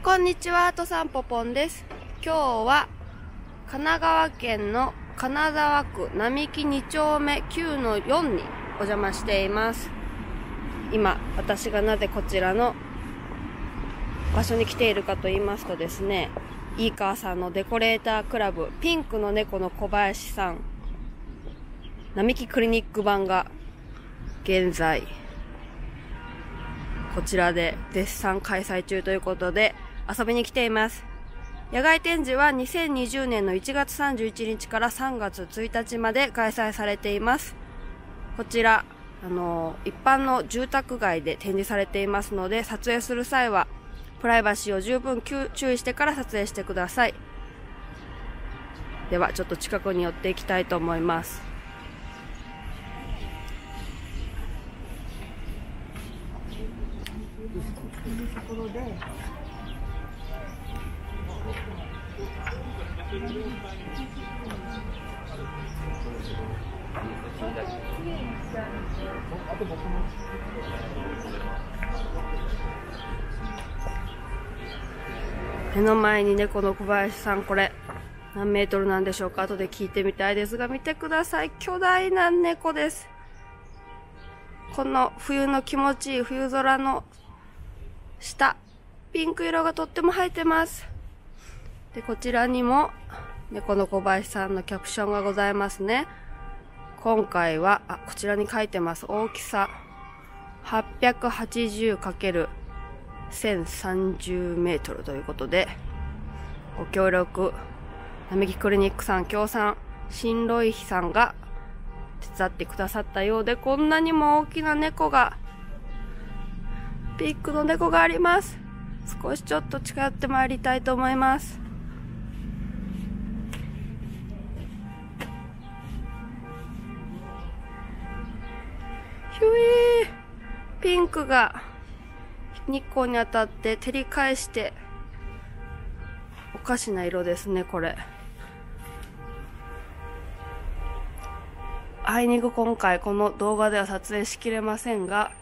こんにちは、とさんぽぽんです。今日は神奈川県の金沢区並木2丁目9-4にお邪魔しています。今、私がなぜこちらの場所に来ているかと言いますとですね、いいかさんのデコレータークラブ、ピンクの猫の小林さん、並木クリニック版が現在、こちらで絶賛開催中ということで遊びに来ています。野外展示は2020年の1月31日から3月1日まで開催されています。こちら、あの、一般の住宅街で展示されていますので、撮影する際は、プライバシーを十分注意してから撮影してください。では、ちょっと近くに寄っていきたいと思います。いるところで目の前に猫の小林さん、これ、何メートルなんでしょうか？後で聞いてみたいですが、見てください。巨大な猫です。この冬の気持ちいい冬空の下、ピンク色がとっても映えてます。で、こちらにも、猫の小林さんのキャプションがございますね。今回は、あ、こちらに書いてます。大きさ、880×1030 メートルということで、ご協力、並木クリニックさん協賛、新ロイヒさんが手伝ってくださったようで、こんなにも大きな猫が、ピンクの猫があります。少しちょっと近寄ってまいりたいと思います。ひゅいーピンクが日光に当たって照り返しておかしな色ですね、これ。あいにく今回この動画では撮影しきれませんが、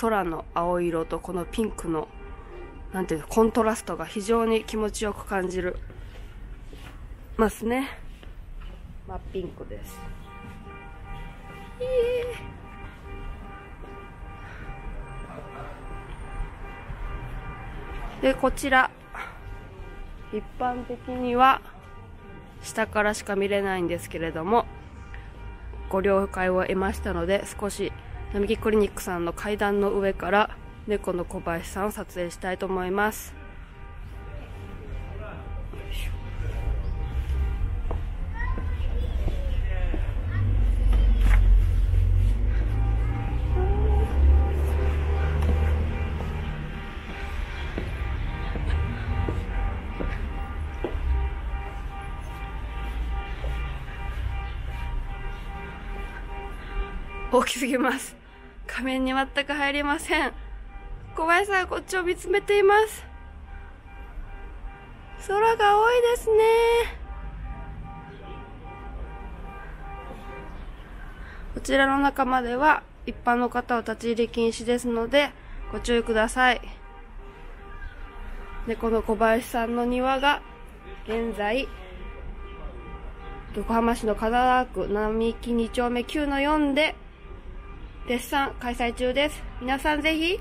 空の青色とこのピンクの、なんていうの、コントラストが非常に気持ちよく感じる、ますね。真っピンクです。で、こちら、一般的には、下からしか見れないんですけれども、ご了解を得ましたので、少し、並木クリニックさんの階段の上から、猫の小林さんを撮影したいと思います。大きすぎます。画面に全く入りません。小林さん、こっちを見つめています。空が青いですね。こちらの中までは一般の方は立ち入り禁止ですので、ご注意ください。で、この小林さんの庭が、現在、横浜市の金沢区並木2丁目9の4で、デッサン開催中です。皆さんぜひ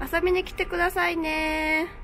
遊びに来てくださいね。